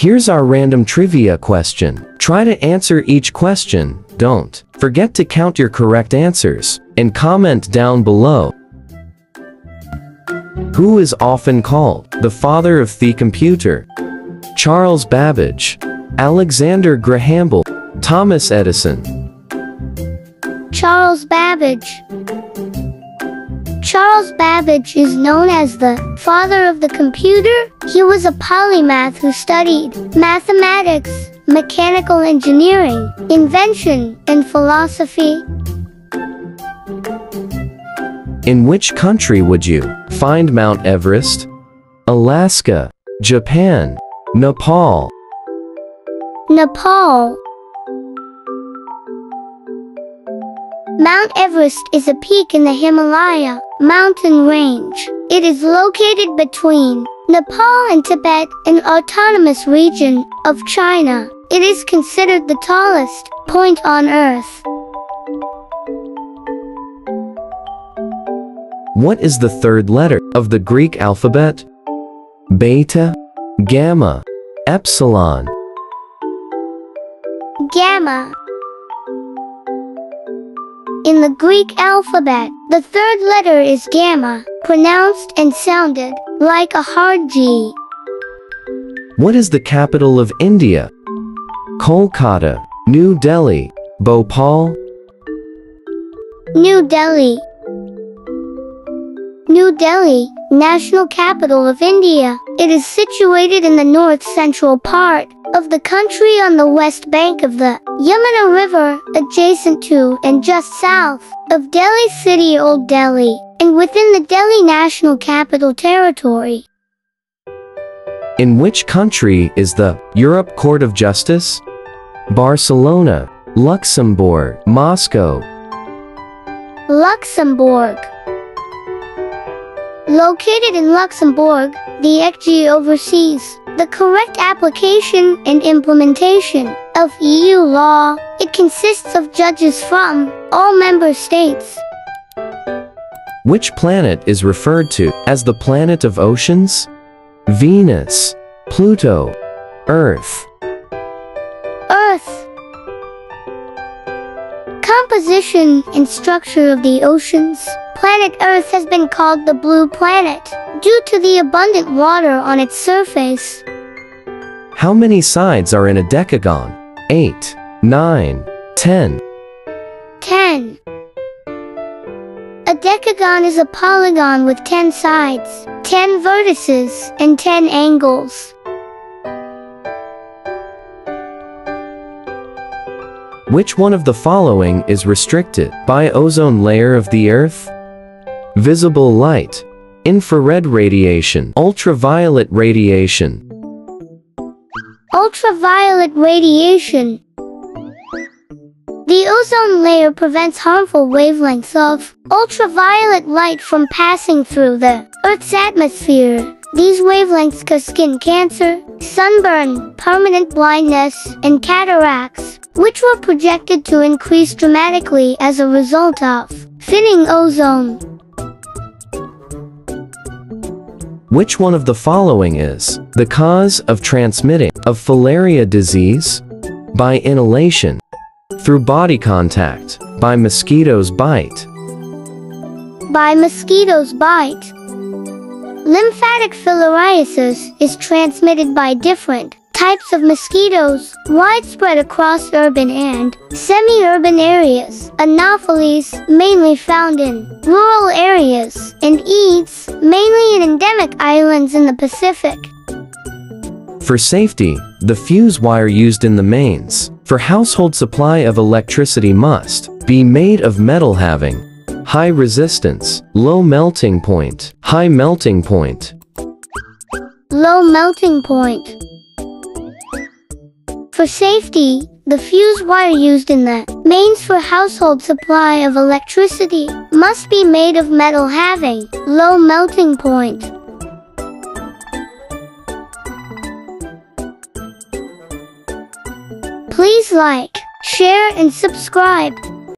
Here's our random trivia question. Try to answer each question. Don't forget to count your correct answers and comment down below. Who is often called the father of the computer? Charles Babbage, Alexander Graham Bell, Thomas Edison. Charles Babbage. Charles Babbage is known as the father of the computer. He was a polymath who studied mathematics, mechanical engineering, invention, and philosophy. In which country would you find Mount Everest? Alaska, Japan, Nepal. Nepal. Mount Everest is a peak in the Himalaya mountain range. It is located between Nepal and Tibet, an autonomous region of China. It is considered the tallest point on Earth. What is the third letter of the Greek alphabet? Beta, Gamma, Epsilon. Gamma. In the Greek alphabet, the third letter is gamma, pronounced and sounded like a hard G. What is the capital of India? Kolkata, New Delhi, Bhopal. New Delhi. New Delhi, national capital of India. It is situated in the north-central part of the country on the west bank of the Yamuna River, adjacent to and just south of Delhi City Old Delhi, and within the Delhi National Capital Territory. In which country is the Europe Court of Justice? Barcelona, Luxembourg, Moscow. Luxembourg. Located in Luxembourg, the ECJ oversees the correct application and implementation of EU law. It consists of judges from all member states. Which planet is referred to as the planet of oceans? Venus, Pluto, Earth. Earth. Composition and structure of the oceans. Planet Earth has been called the blue planet due to the abundant water on its surface. How many sides are in a decagon? 8, 9, 10. 10. A decagon is a polygon with 10 sides, 10 vertices, and 10 angles. Which one of the following is restricted by ozone layer of the Earth? Visible light, infrared radiation, ultraviolet radiation. Ultraviolet radiation. The ozone layer prevents harmful wavelengths of ultraviolet light from passing through the Earth's atmosphere. These wavelengths cause skin cancer, sunburn, permanent blindness, and cataracts, which were projected to increase dramatically as a result of thinning ozone. Which one of the following is the cause of transmitting of filaria disease? By inhalation, through body contact, by mosquitoes bite. By mosquitoes bite. Lymphatic filariasis is transmitted by different types of mosquitoes, widespread across urban and semi-urban areas. Anopheles, mainly found in rural areas, and Aedes, mainly in endemic islands in the Pacific. For safety, the fuse wire used in the mains for household supply of electricity must be made of metal having high resistance, low melting point, high melting point. Low melting point. For safety, the fuse wire used in the mains for household supply of electricity must be made of metal having low melting point. Please like, share and subscribe.